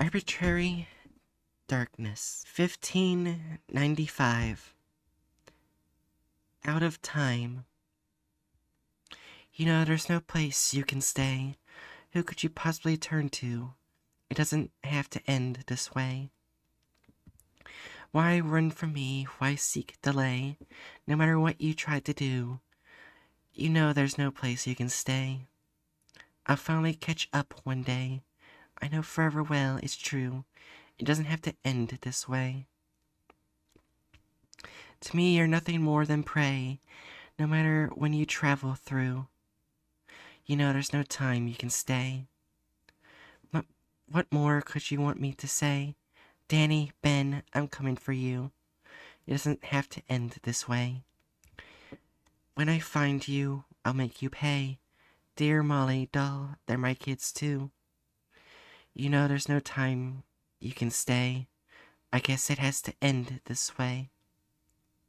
Arbitrary Darkness. 1595. Out of time. You know, there's no place you can stay. Who could you possibly turn to? It doesn't have to end this way. Why run from me? Why seek delay? No matter what you try to do, you know there's no place you can stay. I'll finally catch up one day. I know forever well it's true. It doesn't have to end this way. To me, you're nothing more than prey, no matter when you travel through. You know there's no time you can stay. What, what more could you want me to say? Danny, Ben, I'm coming for you. It doesn't have to end this way. When I find you, I'll make you pay. Dear Molly, doll, they're my kids too. You know there's no time you can stay. I guess it has to end this way.